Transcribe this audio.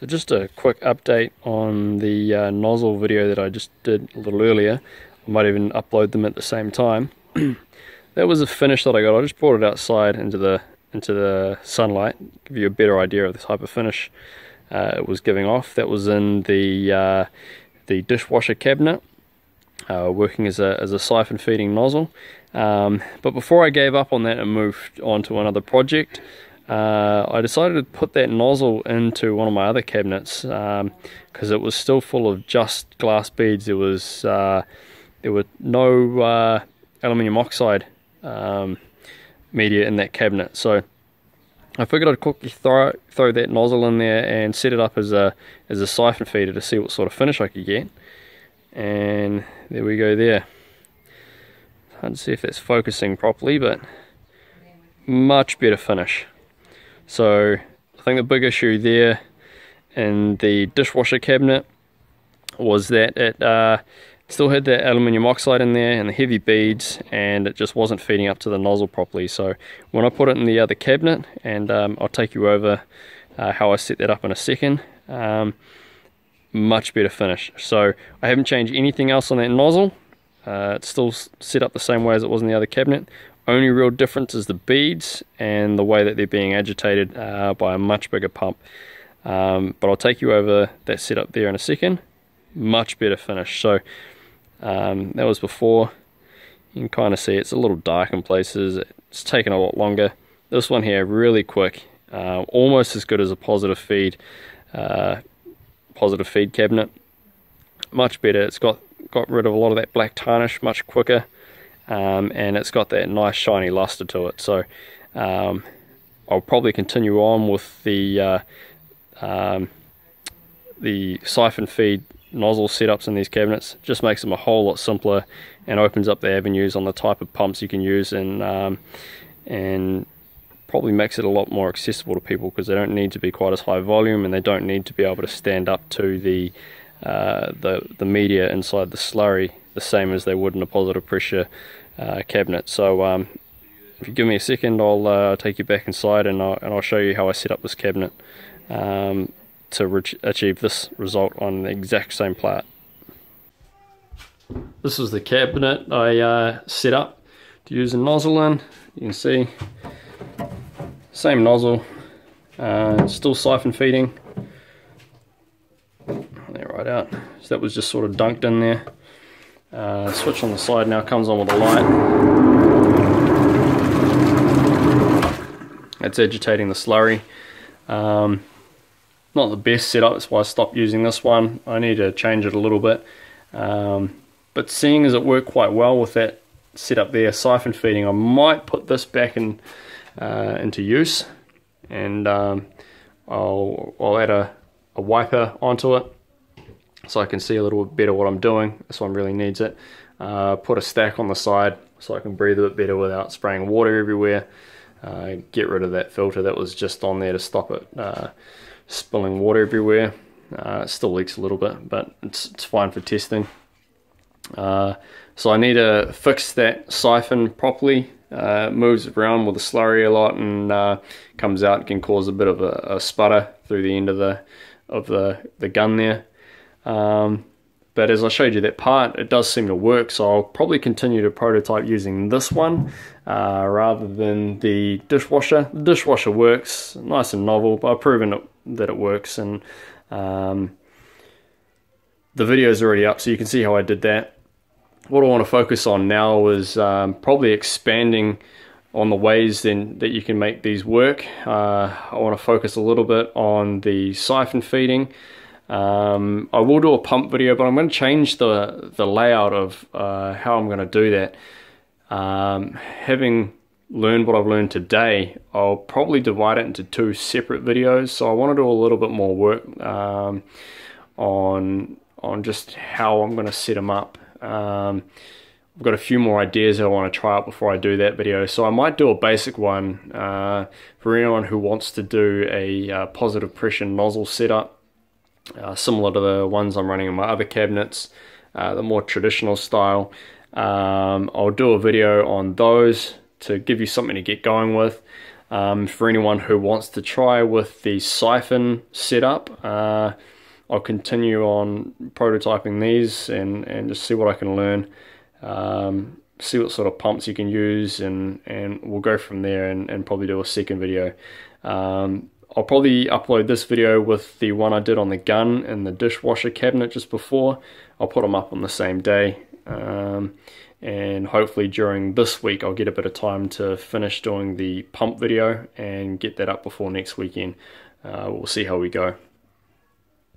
So just a quick update on the uh, nozzle video that I just did a little earlier. I might even upload them at the same time. that was a finish that I got. I just brought it outside into the into the sunlight, give you a better idea of the type of finish uh, it was giving off. That was in the uh, the dishwasher cabinet, uh, working as a as a siphon feeding nozzle. Um, but before I gave up on that and moved on to another project, uh, I decided to put that nozzle into one of my other cabinets because um, it was still full of just glass beads. There was uh, there were no uh, aluminium oxide um, media in that cabinet, so I figured I'd quickly throw throw that nozzle in there and set it up as a as a siphon feeder to see what sort of finish I could get. And there we go there. Hard to see if that's focusing properly, but much better finish. So I think the big issue there in the dishwasher cabinet was that it uh, still had that aluminium oxide in there and the heavy beads and it just wasn't feeding up to the nozzle properly. So when I put it in the other cabinet and um, I'll take you over uh, how I set that up in a second um, much better finish. So I haven't changed anything else on that nozzle. Uh, it's still set up the same way as it was in the other cabinet only real difference is the beads and the way that they're being agitated uh, by a much bigger pump. Um, but I'll take you over that setup there in a second. Much better finish. So um, that was before. You can kind of see it's a little dark in places. It's taken a lot longer. This one here, really quick. Uh, almost as good as a positive feed, uh, positive feed cabinet. Much better. It's got got rid of a lot of that black tarnish much quicker um, and it's got that nice shiny luster to it. So um, I'll probably continue on with the uh, um, the siphon feed nozzle setups in these cabinets. Just makes them a whole lot simpler and opens up the avenues on the type of pumps you can use and um, and probably makes it a lot more accessible to people because they don't need to be quite as high volume and they don't need to be able to stand up to the uh, the the media inside the slurry the same as they would in a positive pressure uh, cabinet. So um, if you give me a second, I'll uh, take you back inside and I'll, and I'll show you how I set up this cabinet um, to achieve this result on the exact same plate. This is the cabinet I uh, set up to use a nozzle in. You can see same nozzle, uh, still siphon feeding. There right out. So that was just sort of dunked in there. Uh, switch on the side now comes on with a light. It's agitating the slurry. Um, not the best setup, that's why I stopped using this one. I need to change it a little bit. Um, but seeing as it worked quite well with that setup there, siphon feeding, I might put this back in uh, into use and um, I'll, I'll add a, a wiper onto it so I can see a little bit better what I'm doing. This one really needs it. Uh, put a stack on the side so I can breathe a bit better without spraying water everywhere. Uh, get rid of that filter that was just on there to stop it uh, spilling water everywhere. Uh, it still leaks a little bit, but it's, it's fine for testing. Uh, so I need to fix that siphon properly. Uh, moves around with the slurry a lot and comes out and can cause a bit of a, a sputter through the end of the of the, the gun there. Um, but as I showed you that part, it does seem to work, so I'll probably continue to prototype using this one uh, rather than the dishwasher. The dishwasher works, nice and novel, but I've proven it, that it works, and um, the video is already up, so you can see how I did that. What I want to focus on now is um, probably expanding on the ways then that you can make these work. Uh, I want to focus a little bit on the siphon feeding, um, I will do a pump video, but I'm going to change the, the layout of uh, how I'm going to do that. Um, having learned what I've learned today, I'll probably divide it into two separate videos. So I want to do a little bit more work um, on, on just how I'm going to set them up. Um, I've got a few more ideas that I want to try out before I do that video. So I might do a basic one uh, for anyone who wants to do a uh, positive pressure nozzle setup uh, similar to the ones I'm running in my other cabinets, uh, the more traditional style. Um, I'll do a video on those to give you something to get going with. Um, for anyone who wants to try with the siphon setup, uh, I'll continue on prototyping these and, and just see what I can learn. Um, see what sort of pumps you can use and, and we'll go from there and, and probably do a second video. Um, I'll probably upload this video with the one I did on the gun and the dishwasher cabinet just before. I'll put them up on the same day. Um, and hopefully during this week I'll get a bit of time to finish doing the pump video and get that up before next weekend. Uh, we'll see how we go.